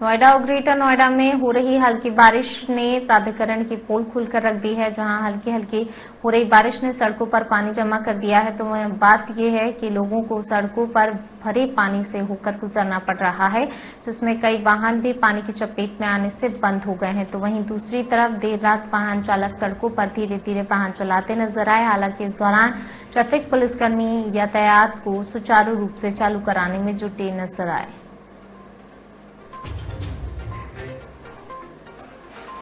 नोएडा और ग्रेटर नोएडा में हो रही हल्की बारिश ने प्राधिकरण की पोल खोलकर रख दी है, जहाँ हल्की हल्की हो रही बारिश ने सड़कों पर पानी जमा कर दिया है। तो बात यह है कि लोगों को सड़कों पर भरे पानी से होकर गुजरना पड़ रहा है, जिसमें कई वाहन भी पानी की चपेट में आने से बंद हो गए हैं। तो वहीं दूसरी तरफ़ देर रात वाहन चालक सड़कों पर धीरे धीरे वाहन चलाते नज़र आए। हालाँकि इस दौरान ट्रैफ़िक पुलिसकर्मी यातायात को सुचारू रूप से चालू कराने में जुटे नज़र आए।